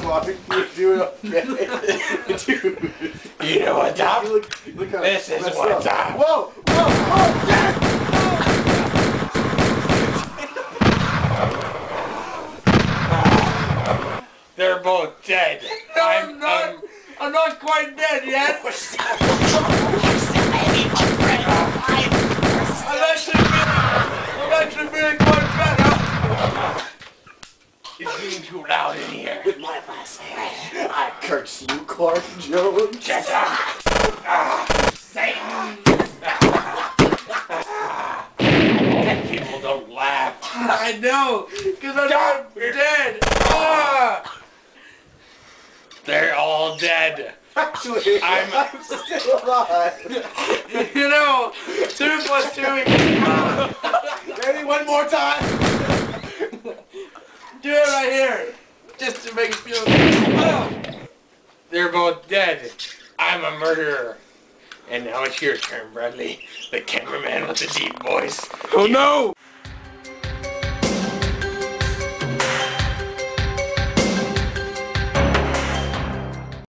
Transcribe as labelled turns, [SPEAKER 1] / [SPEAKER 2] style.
[SPEAKER 1] Mark, you're doing okay? Dude.
[SPEAKER 2] You know what, Doc?
[SPEAKER 1] Look, look
[SPEAKER 2] This is what
[SPEAKER 1] up.
[SPEAKER 2] time.
[SPEAKER 1] Whoa! Whoa! Whoa!
[SPEAKER 2] They're both dead.
[SPEAKER 3] No,
[SPEAKER 2] I'm,
[SPEAKER 3] I'm not.
[SPEAKER 2] I'm
[SPEAKER 3] not quite dead yet. I'm actually feeling, I'm actually feeling quite better.
[SPEAKER 2] It's getting too loud in here.
[SPEAKER 1] With my last name, I curse you, Clark Jones.
[SPEAKER 2] Shut up! Ah, Satan! Dead people don't laugh.
[SPEAKER 3] I know, because I'm not dead. Ah!
[SPEAKER 2] They're all dead.
[SPEAKER 1] Actually,
[SPEAKER 2] I'm-
[SPEAKER 1] I'm, still alive.
[SPEAKER 3] You know, two plus two equals
[SPEAKER 1] Ready? One more time.
[SPEAKER 3] Here, just to make it feel. Oh.
[SPEAKER 2] They're both dead. I'm a murderer. And now it's your turn, Bradley. The cameraman with the deep voice.
[SPEAKER 4] Oh no!